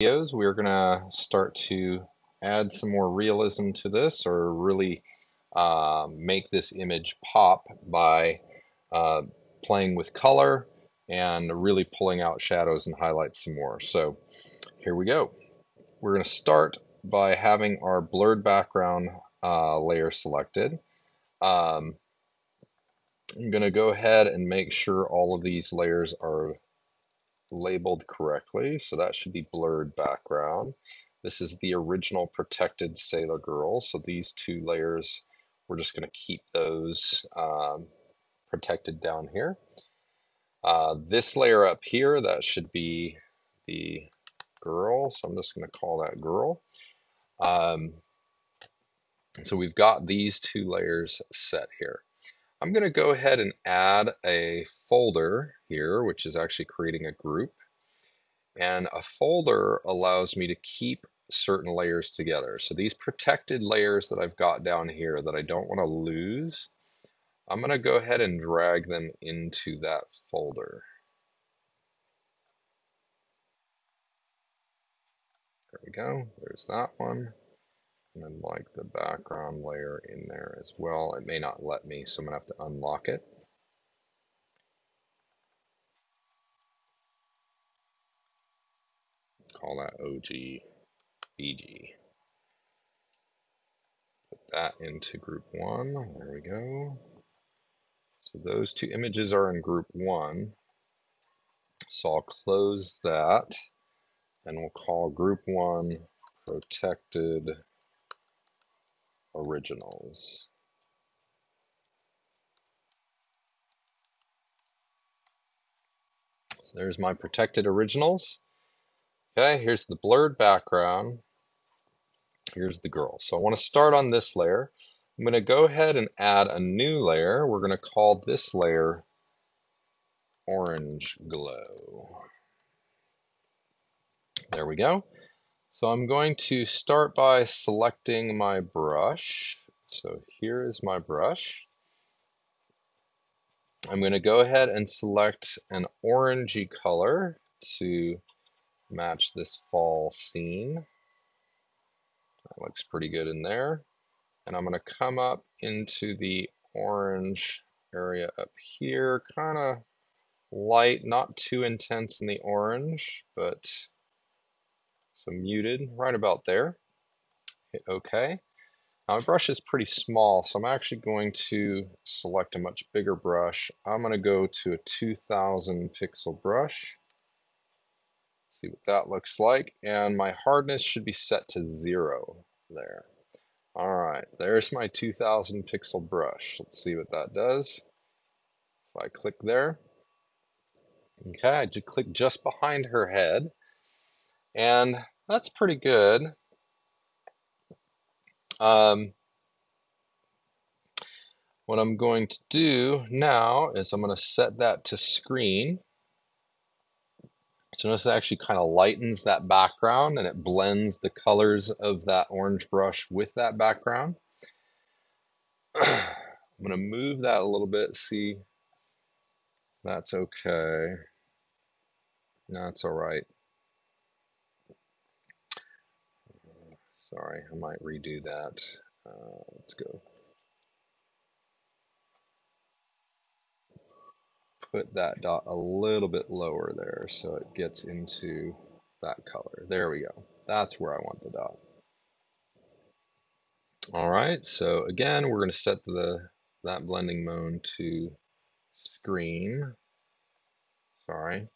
videos, we're going to start to add some more realism to this or really uh, make this image pop by uh, playing with color and really pulling out shadows and highlights some more. So here we go. We're going to start by having our blurred background uh, layer selected. Um, I'm going to go ahead and make sure all of these layers are labeled correctly. So that should be blurred background. This is the original protected Sailor Girl. So these two layers, we're just going to keep those um, protected down here. Uh, this layer up here, that should be the girl. So I'm just going to call that girl. Um, so we've got these two layers set here. I'm going to go ahead and add a folder here, which is actually creating a group. And a folder allows me to keep certain layers together. So these protected layers that I've got down here that I don't want to lose, I'm going to go ahead and drag them into that folder. There we go. There's that one and then like the background layer in there as well. It may not let me, so I'm gonna have to unlock it. Call that OG BG. Put that into group one. There we go. So those two images are in group one. So I'll close that and we'll call group one protected originals. So there's my protected originals. Okay, here's the blurred background. Here's the girl. So I want to start on this layer. I'm going to go ahead and add a new layer. We're going to call this layer orange glow. There we go. So I'm going to start by selecting my brush. So here is my brush. I'm going to go ahead and select an orangey color to match this fall scene. That looks pretty good in there. And I'm going to come up into the orange area up here, kind of light, not too intense in the orange, but so muted right about there. Hit OK. Now my brush is pretty small, so I'm actually going to select a much bigger brush. I'm going to go to a 2000 pixel brush. See what that looks like. And my hardness should be set to zero there. All right, there's my 2000 pixel brush. Let's see what that does. If I click there. Okay, I just click just behind her head. And that's pretty good. Um, what I'm going to do now is I'm going to set that to screen. So notice it actually kind of lightens that background and it blends the colors of that orange brush with that background. I'm going to move that a little bit, see that's okay. That's all right. Sorry, I might redo that. Uh, let's go. Put that dot a little bit lower there so it gets into that color. There we go. That's where I want the dot. All right, so again, we're going to set the that blending mode to screen. Sorry.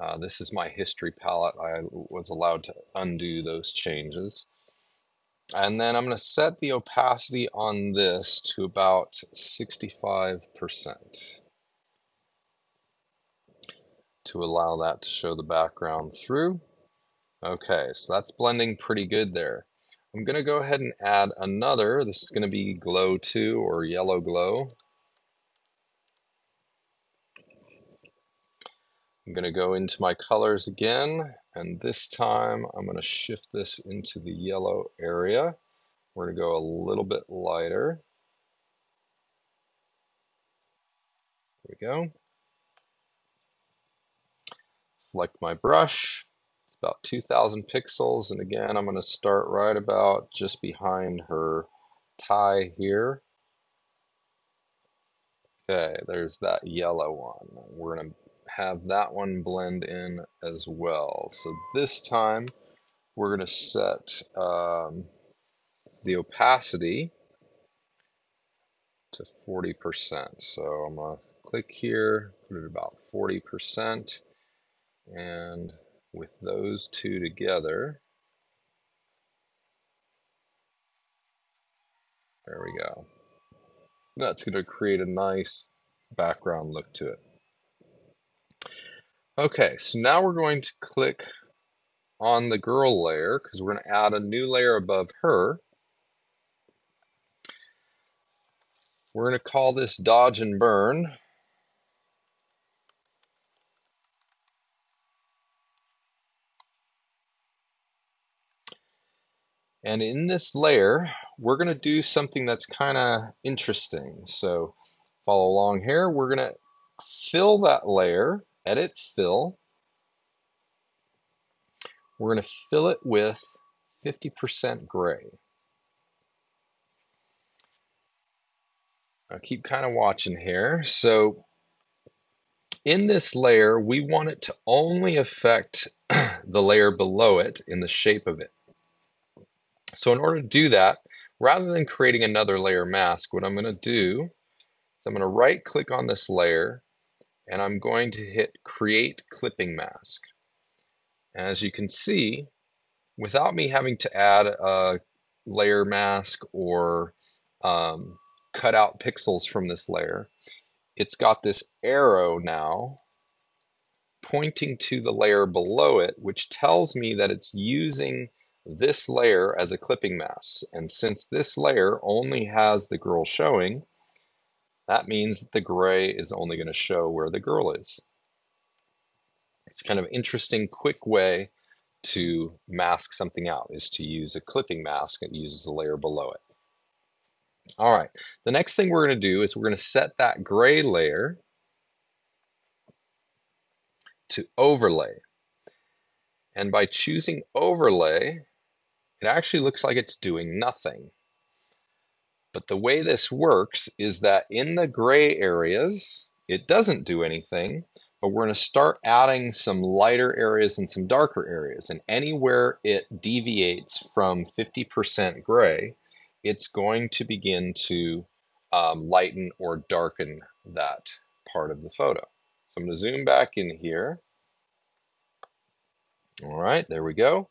Uh, this is my history palette. I was allowed to undo those changes. And then I'm going to set the opacity on this to about 65% to allow that to show the background through. Okay, so that's blending pretty good there. I'm going to go ahead and add another. This is going to be glow 2 or yellow glow. I'm going to go into my colors again and this time I'm going to shift this into the yellow area. We're going to go a little bit lighter. There we go. Select my brush, It's about 2000 pixels and again I'm going to start right about just behind her tie here. Okay there's that yellow one. We're going to have that one blend in as well. So this time we're going to set um, the opacity to 40% so I'm going to click here put it about 40% and with those two together, there we go. That's going to create a nice background look to it. Okay, so now we're going to click on the girl layer because we're going to add a new layer above her. We're going to call this dodge and burn. And in this layer, we're going to do something that's kind of interesting. So follow along here. We're going to fill that layer, edit fill. We're going to fill it with 50% gray. I'll keep kind of watching here. So in this layer, we want it to only affect the layer below it in the shape of it. So in order to do that, rather than creating another layer mask, what I'm going to do is I'm going to right click on this layer and I'm going to hit create clipping mask. And as you can see, without me having to add a layer mask or um, cut out pixels from this layer, it's got this arrow now pointing to the layer below it, which tells me that it's using this layer as a clipping mask. And since this layer only has the girl showing, that means that the gray is only going to show where the girl is. It's kind of interesting, quick way to mask something out is to use a clipping mask. It uses the layer below it. All right, the next thing we're going to do is we're going to set that gray layer to overlay. And by choosing overlay, it actually looks like it's doing nothing. But the way this works is that in the gray areas, it doesn't do anything, but we're going to start adding some lighter areas and some darker areas. And anywhere it deviates from 50% gray, it's going to begin to um, lighten or darken that part of the photo. So I'm going to zoom back in here. All right, there we go.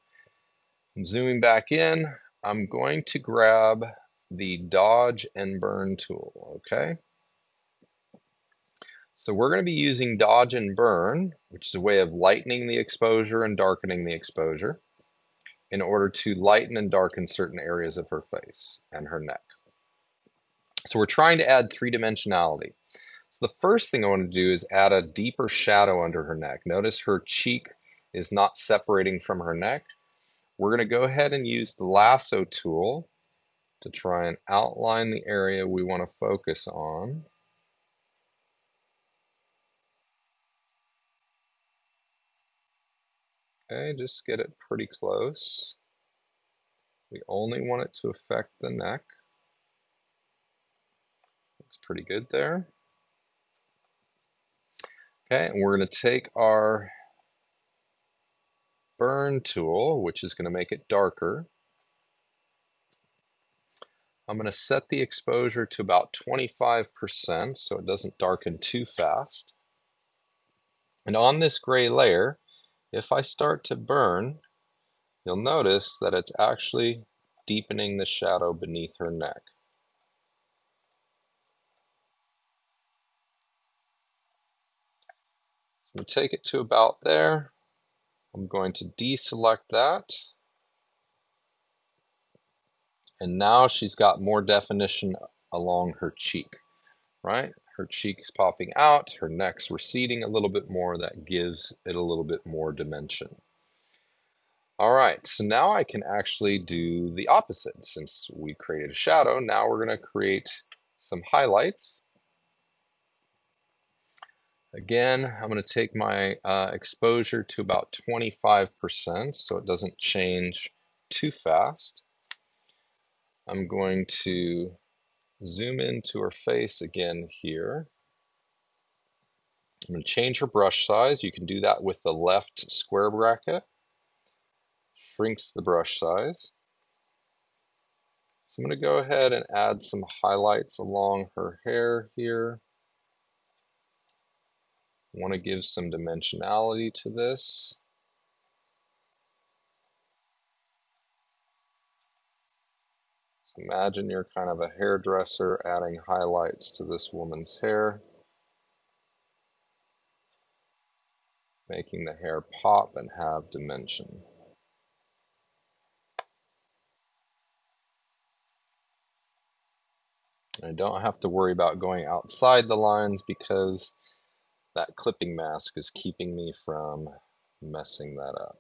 I'm zooming back in. I'm going to grab the dodge and burn tool, okay? So we're going to be using dodge and burn, which is a way of lightening the exposure and darkening the exposure in order to lighten and darken certain areas of her face and her neck. So we're trying to add three-dimensionality. So the first thing I want to do is add a deeper shadow under her neck. Notice her cheek is not separating from her neck. We're going to go ahead and use the lasso tool to try and outline the area we want to focus on. Okay, just get it pretty close. We only want it to affect the neck. That's pretty good there. Okay, and we're going to take our burn tool, which is going to make it darker. I'm going to set the exposure to about 25% so it doesn't darken too fast. And on this gray layer, if I start to burn, you'll notice that it's actually deepening the shadow beneath her neck. So to take it to about there. I'm going to deselect that. And now she's got more definition along her cheek, right? Her cheek's popping out, her neck's receding a little bit more. That gives it a little bit more dimension. All right, so now I can actually do the opposite. Since we created a shadow, now we're going to create some highlights. Again, I'm going to take my uh, exposure to about 25% so it doesn't change too fast. I'm going to zoom into her face again here. I'm going to change her brush size. You can do that with the left square bracket. Shrinks the brush size. So I'm going to go ahead and add some highlights along her hair here. Want to give some dimensionality to this. So imagine you're kind of a hairdresser adding highlights to this woman's hair. making the hair pop and have dimension. I don't have to worry about going outside the lines because that clipping mask is keeping me from messing that up.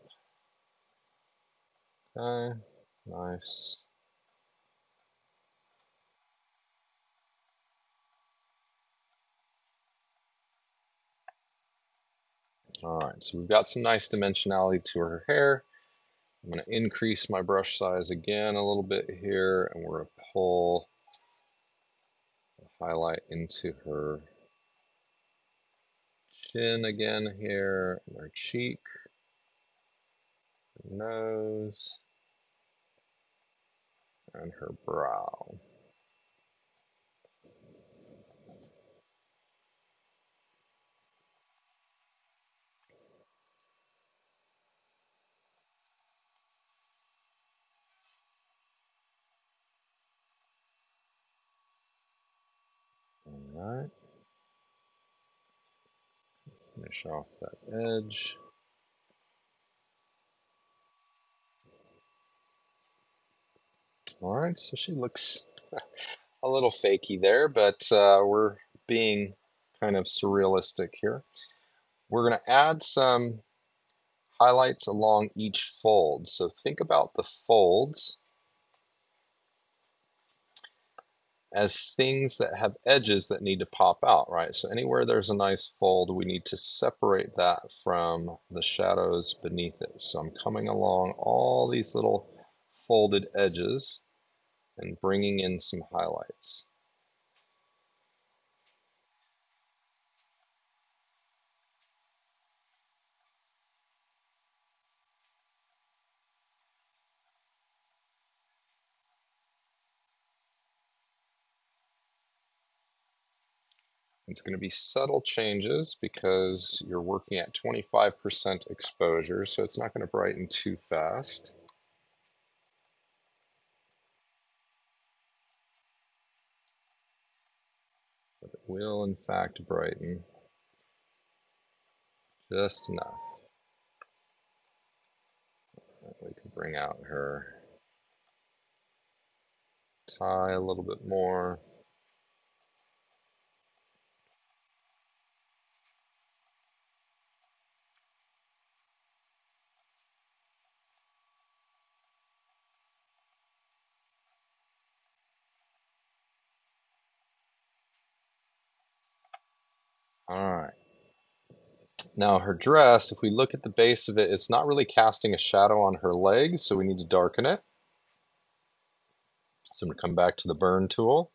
Okay, nice. All right, so we've got some nice dimensionality to her hair. I'm going to increase my brush size again a little bit here, and we're going to pull the highlight into her chin again here, and her cheek, nose, and her brow. All right. Off that edge. All right, so she looks a little fakey there, but uh, we're being kind of surrealistic here. We're going to add some highlights along each fold. So think about the folds as things that have edges that need to pop out, right? So anywhere there's a nice fold, we need to separate that from the shadows beneath it. So I'm coming along all these little folded edges and bringing in some highlights. It's going to be subtle changes because you're working at 25% exposure, so it's not going to brighten too fast. But it will, in fact, brighten just enough. We can bring out her tie a little bit more. All right. Now her dress, if we look at the base of it, it's not really casting a shadow on her legs, so we need to darken it. So I'm going to come back to the burn tool,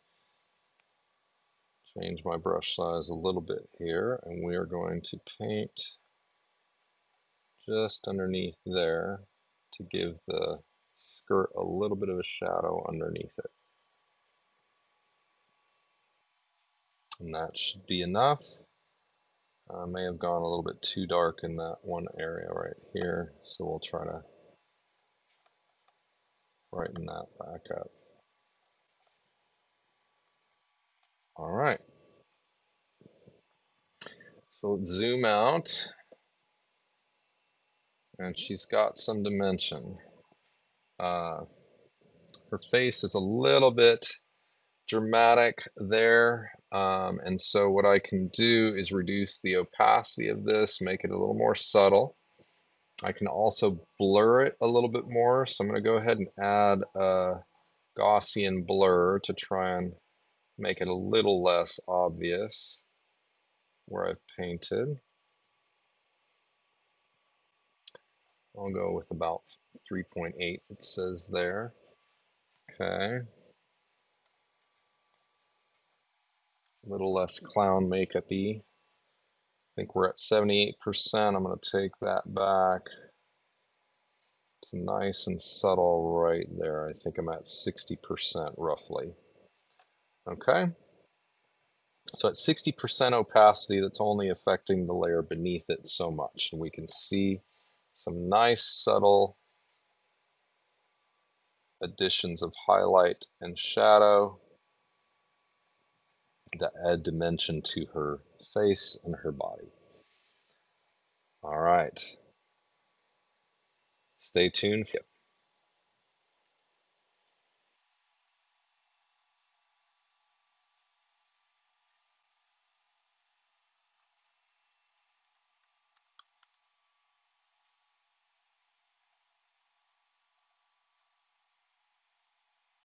change my brush size a little bit here, and we are going to paint just underneath there to give the skirt a little bit of a shadow underneath it. And that should be enough. I may have gone a little bit too dark in that one area right here, so we'll try to brighten that back up. All right. So let's zoom out. And she's got some dimension. Uh, her face is a little bit dramatic there. Um, and so what I can do is reduce the opacity of this, make it a little more subtle. I can also blur it a little bit more. So I'm going to go ahead and add a Gaussian blur to try and make it a little less obvious. where I've painted. I'll go with about 3.8 it says there. Okay. A little less clown makeup I think we're at 78%. I'm going to take that back to nice and subtle right there. I think I'm at 60% roughly. Okay. So at 60% opacity, that's only affecting the layer beneath it so much. And we can see some nice subtle additions of highlight and shadow that add dimension to her face and her body. All right. Stay tuned.